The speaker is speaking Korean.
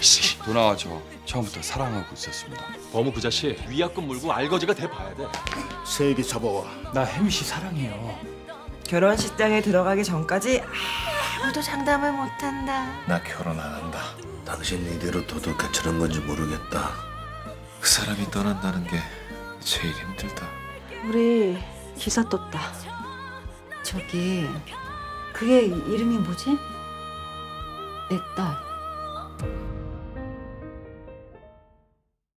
자식. 누나와 저 처음부터 사랑하고 있었습니다. 범우 그 자식 위약금 물고 알거지가 돼 봐야 돼. 세기 잡아와. 나 혜미 씨 사랑해요. 결혼식장에 들어가기 전까지 아무도 장담을 못한다. 나 결혼 안 한다. 당신 이대로 도둑개처럼 건지 모르겠다. 그 사람이 떠난다는 게 제일 힘들다. 우리 기사 떴다. 저기 그게 이름이 뭐지? 내 딸.